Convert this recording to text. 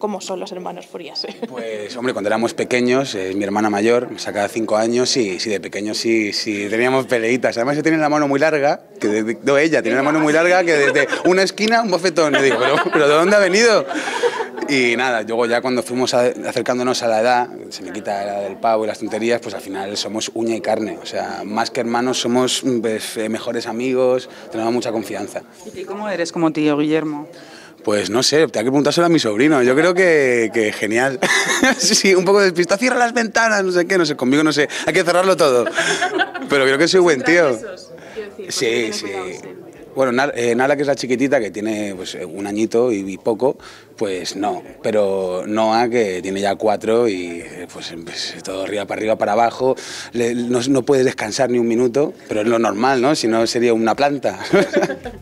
¿Cómo son los hermanos Furias? Pues, hombre, cuando éramos pequeños, eh, mi hermana mayor me sacaba cinco años y sí, de pequeños sí, sí teníamos peleitas. Además, ella tiene la mano muy larga, que de- no, ella tiene la mano muy larga, que desde una esquina un bofetón. Y digo, ¿pero, pero de dónde ha venido? Y nada, luego ya cuando fuimos a- acercándonos a la edad, se me quita la del pavo y las tonterías, pues al final somos uña y carne. O sea, más que hermanos, somos pues, eh, mejores amigos, tenemos mucha confianza. ¿Y cómo eres como tío, Guillermo? Pues no sé, tengo que preguntárselo a mi sobrino. Yo creo que, que genial. sí, un poco despistado. Cierra las ventanas, no sé qué, no sé, conmigo no sé. Hay que cerrarlo todo. Pero creo que soy buen tío. Sí, sí. Bueno, Nala, eh, Nala, que es la chiquitita, que tiene pues, eh, un añito y, y poco, pues no. Pero Noah, que tiene ya cuatro y eh, pues, pues, todo arriba para arriba, para abajo, le- no, no puede descansar ni un minuto, pero es lo normal, ¿no? Si no, sería una planta.